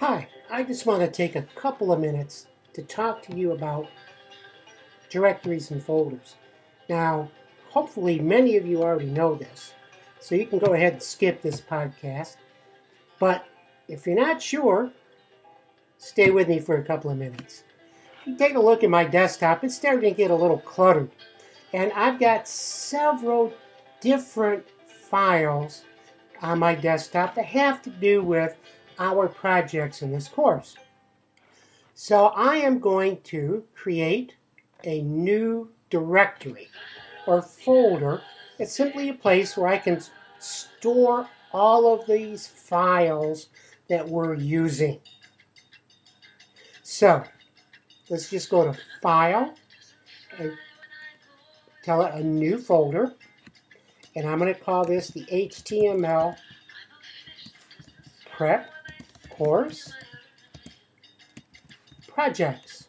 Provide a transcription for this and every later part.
Hi, I just want to take a couple of minutes to talk to you about directories and folders. Now, hopefully many of you already know this, so you can go ahead and skip this podcast. But if you're not sure, stay with me for a couple of minutes. If you take a look at my desktop, it's starting to get a little cluttered. And I've got several different files on my desktop that have to do with our projects in this course. So I am going to create a new directory or folder. It's simply a place where I can store all of these files that we're using. So let's just go to File, and tell it a new folder, and I'm going to call this the HTML prep course projects.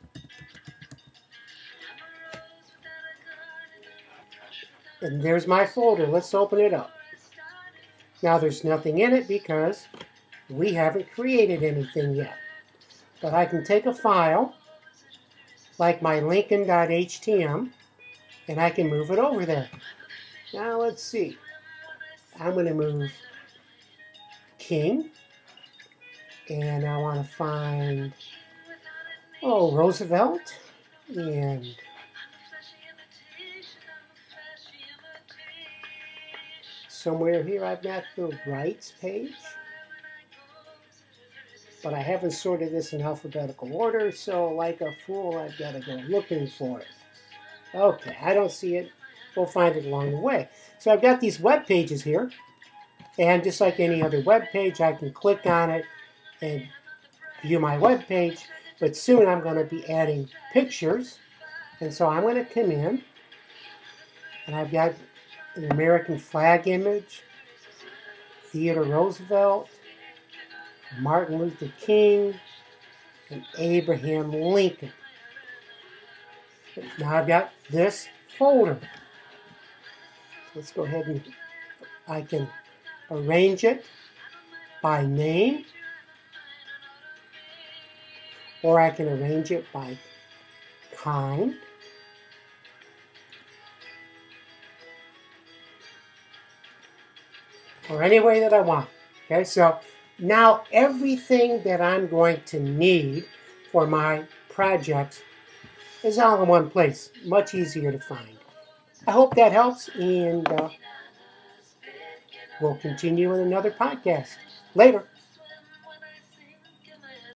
And there's my folder. Let's open it up. Now there's nothing in it because we haven't created anything yet. But I can take a file like my lincoln.htm and I can move it over there. Now let's see. I'm going to move King and I want to find oh Roosevelt and somewhere here I've got the rights page but I haven't sorted this in alphabetical order so like a fool I've got to go looking for it. Okay I don't see it. We'll find it along the way. So I've got these web pages here and just like any other web page I can click on it and view my web page. But soon I'm going to be adding pictures. And so I'm going to come in and I've got an American flag image, Theodore Roosevelt, Martin Luther King, and Abraham Lincoln. Now I've got this folder. Let's go ahead and I can arrange it by name or I can arrange it by kind. Or any way that I want. Okay, so now everything that I'm going to need for my projects is all in one place. Much easier to find. I hope that helps, and uh, we'll continue in another podcast. Later.